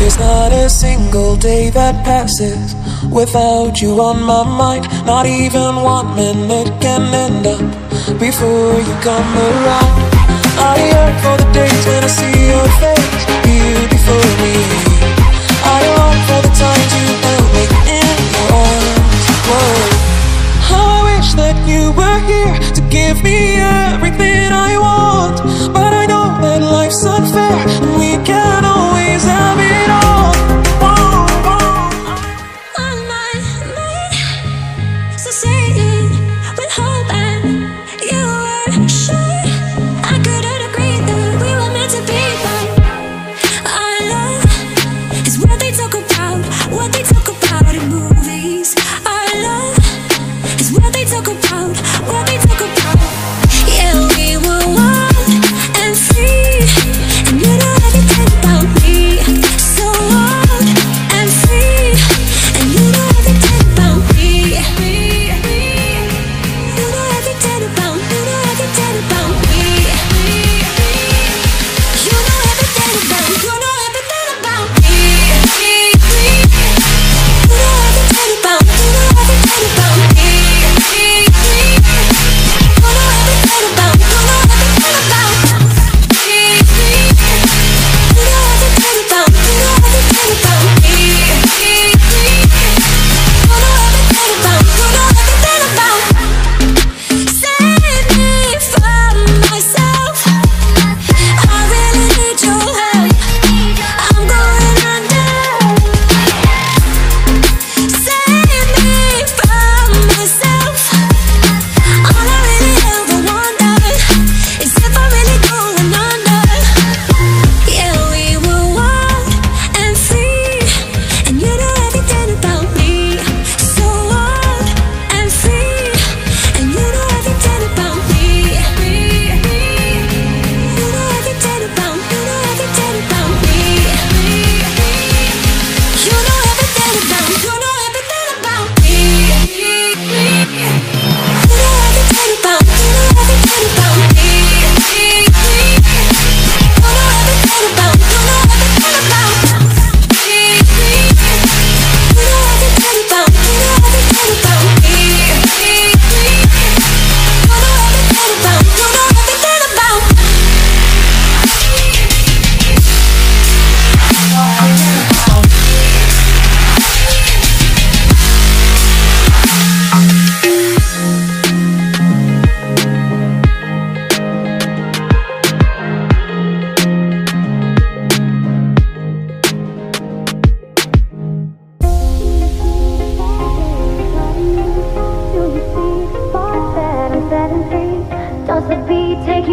There's not a single day that passes without you on my mind. Not even one minute can end up before you come around. I yearn for the days when I see your face.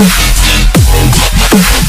Oof. Oof. Oof.